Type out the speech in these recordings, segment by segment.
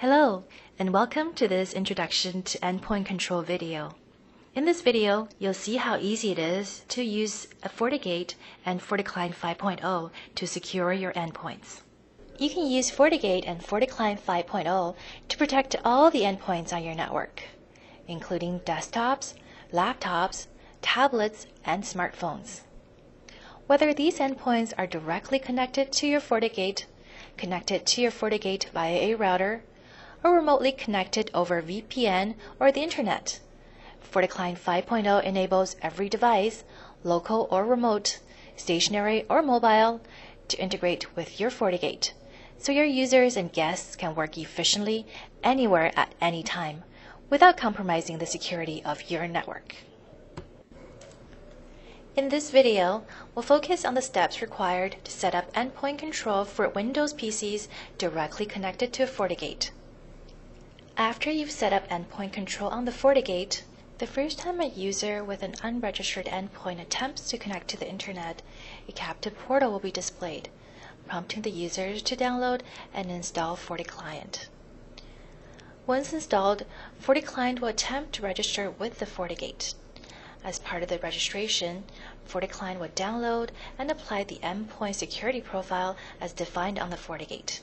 Hello, and welcome to this Introduction to Endpoint Control video. In this video, you'll see how easy it is to use a FortiGate and FortiClient 5.0 to secure your endpoints. You can use FortiGate and FortiClient 5.0 to protect all the endpoints on your network, including desktops, laptops, tablets, and smartphones. Whether these endpoints are directly connected to your FortiGate, connected to your FortiGate via a router, or remotely connected over VPN or the Internet. FortiClient 5.0 enables every device, local or remote, stationary or mobile, to integrate with your FortiGate, so your users and guests can work efficiently anywhere at any time without compromising the security of your network. In this video, we'll focus on the steps required to set up endpoint control for Windows PCs directly connected to a FortiGate. After you've set up endpoint control on the FortiGate, the first time a user with an unregistered endpoint attempts to connect to the internet, a captive portal will be displayed, prompting the user to download and install FortiClient. Once installed, FortiClient will attempt to register with the FortiGate. As part of the registration, FortiClient will download and apply the endpoint security profile as defined on the FortiGate.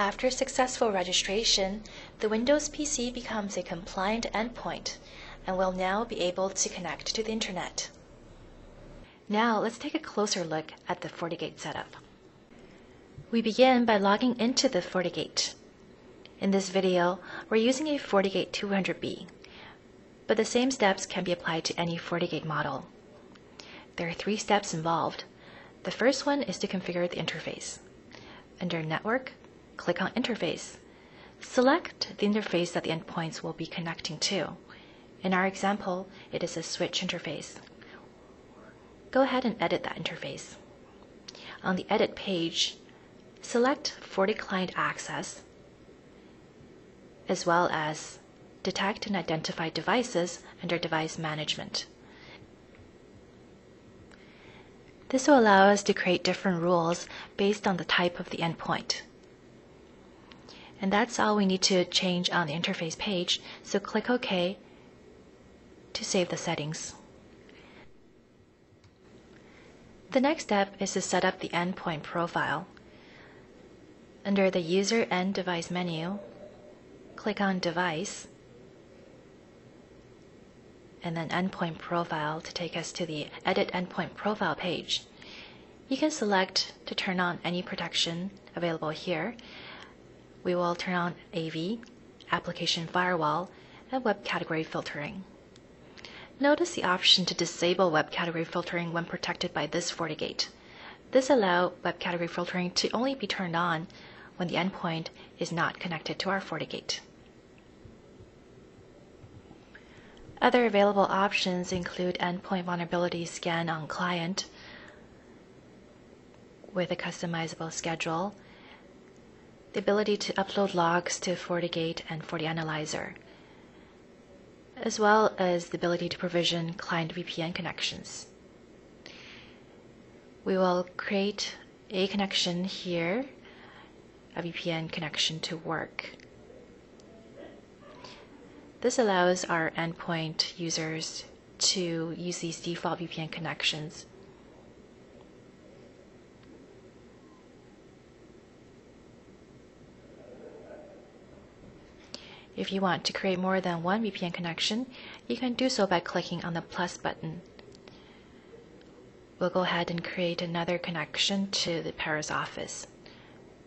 After successful registration, the Windows PC becomes a compliant endpoint and will now be able to connect to the Internet. Now let's take a closer look at the FortiGate setup. We begin by logging into the FortiGate. In this video, we're using a FortiGate 200B but the same steps can be applied to any FortiGate model. There are three steps involved. The first one is to configure the interface. Under Network, click on Interface. Select the interface that the endpoints will be connecting to. In our example, it is a switch interface. Go ahead and edit that interface. On the Edit page, select FortiClient Access, as well as detect and identify devices under Device Management. This will allow us to create different rules based on the type of the endpoint. And that's all we need to change on the interface page, so click OK to save the settings. The next step is to set up the endpoint profile. Under the User and Device menu, click on Device and then endpoint profile to take us to the edit endpoint profile page. You can select to turn on any protection available here. We will turn on AV, application firewall, and web category filtering. Notice the option to disable web category filtering when protected by this FortiGate. This allows web category filtering to only be turned on when the endpoint is not connected to our FortiGate. Other available options include endpoint vulnerability scan on client with a customizable schedule, the ability to upload logs to FortiGate and FortiAnalyzer, as well as the ability to provision client VPN connections. We will create a connection here, a VPN connection to work. This allows our endpoint users to use these default VPN connections. If you want to create more than one VPN connection, you can do so by clicking on the plus button. We'll go ahead and create another connection to the Paris office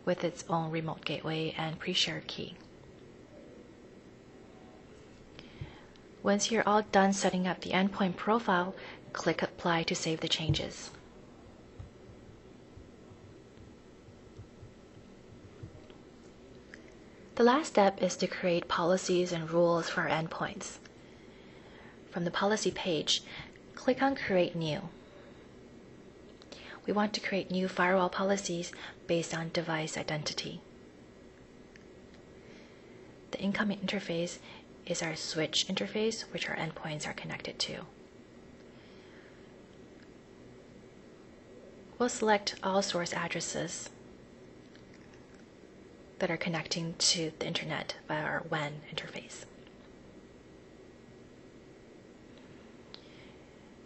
with its own remote gateway and pre-shared key. Once you're all done setting up the endpoint profile, click Apply to save the changes. The last step is to create policies and rules for our endpoints. From the policy page, click on Create New. We want to create new firewall policies based on device identity. The incoming interface is our switch interface, which our endpoints are connected to. We'll select all source addresses. That are connecting to the internet via our WAN interface.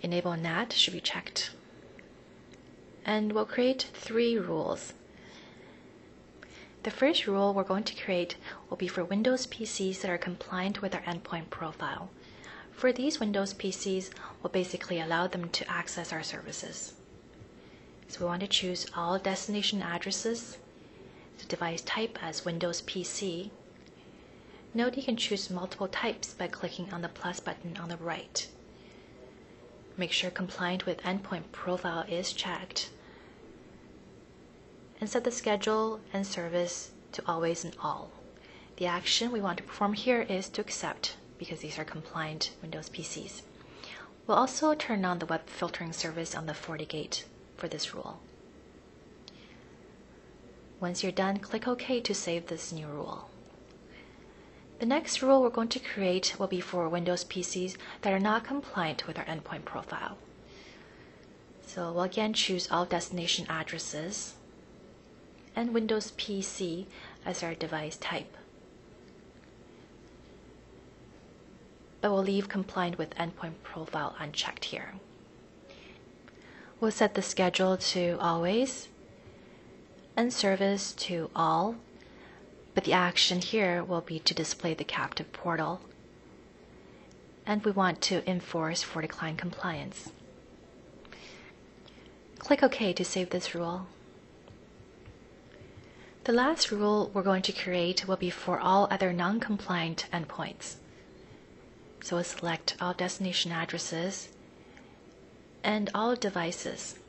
Enable NAT should be checked. And we'll create three rules. The first rule we're going to create will be for Windows PCs that are compliant with our endpoint profile. For these Windows PCs, we'll basically allow them to access our services. So we want to choose all destination addresses, the device type as Windows PC. Note you can choose multiple types by clicking on the plus button on the right. Make sure compliant with endpoint profile is checked. And set the schedule and service to always and all. The action we want to perform here is to accept because these are compliant Windows PCs. We'll also turn on the web filtering service on the FortiGate for this rule. Once you're done, click OK to save this new rule. The next rule we're going to create will be for Windows PCs that are not compliant with our endpoint profile. So we'll again choose all destination addresses and Windows PC as our device type. But we'll leave compliant with endpoint profile unchecked here. We'll set the schedule to always and service to all, but the action here will be to display the captive portal. And we want to enforce FortiClient compliance. Click OK to save this rule. The last rule we're going to create will be for all other non-compliant endpoints. So we'll select all destination addresses and all devices,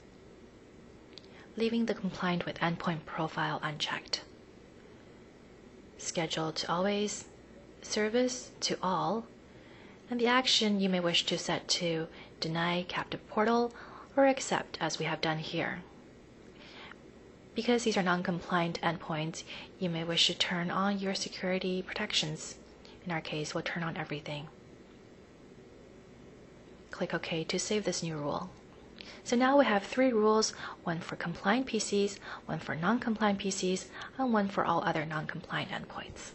leaving the compliant with endpoint profile unchecked. Schedule to always, service to all, and the action you may wish to set to deny captive portal or accept as we have done here. Because these are non-compliant endpoints, you may wish to turn on your security protections. In our case, we'll turn on everything click OK to save this new rule. So now we have three rules, one for compliant PCs, one for non-compliant PCs, and one for all other non-compliant endpoints.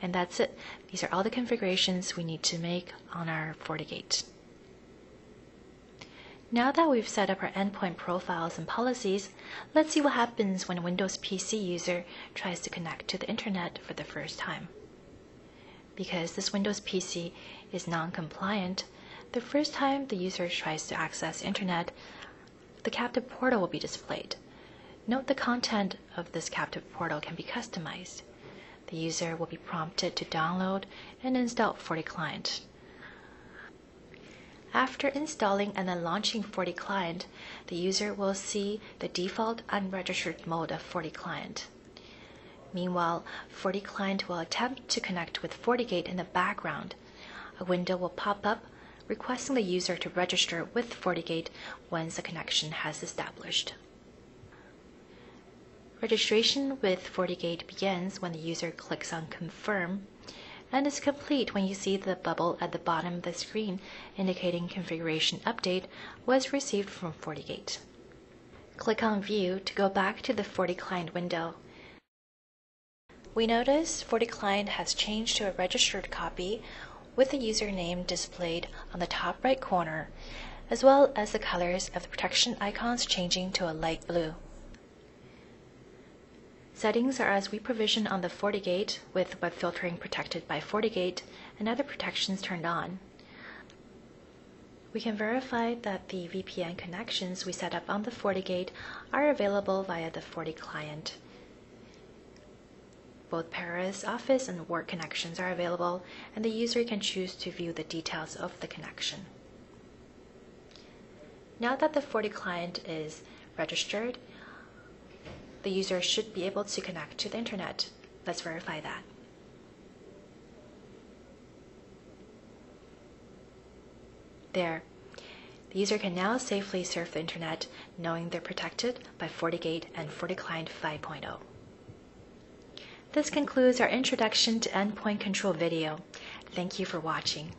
And that's it. These are all the configurations we need to make on our FortiGate. Now that we've set up our endpoint profiles and policies, let's see what happens when a Windows PC user tries to connect to the internet for the first time. Because this Windows PC is non-compliant, the first time the user tries to access internet, the captive portal will be displayed. Note the content of this captive portal can be customized. The user will be prompted to download and install FortiClient. After installing and then launching FortiClient, the user will see the default unregistered mode of FortiClient. Meanwhile, FortiClient will attempt to connect with FortiGate in the background. A window will pop up requesting the user to register with FortiGate once a connection has established. Registration with FortiGate begins when the user clicks on Confirm and is complete when you see the bubble at the bottom of the screen indicating configuration update was received from FortiGate. Click on View to go back to the FortiClient window. We notice FortiClient has changed to a registered copy with the username displayed on the top right corner, as well as the colors of the protection icons changing to a light blue. Settings are as we provision on the FortiGate with web filtering protected by FortiGate and other protections turned on. We can verify that the VPN connections we set up on the FortiGate are available via the FortiClient both Paris Office and work connections are available, and the user can choose to view the details of the connection. Now that the FortiClient is registered, the user should be able to connect to the internet. Let's verify that. There. The user can now safely surf the internet knowing they're protected by FortiGate and FortiClient 5.0. This concludes our introduction to endpoint control video. Thank you for watching.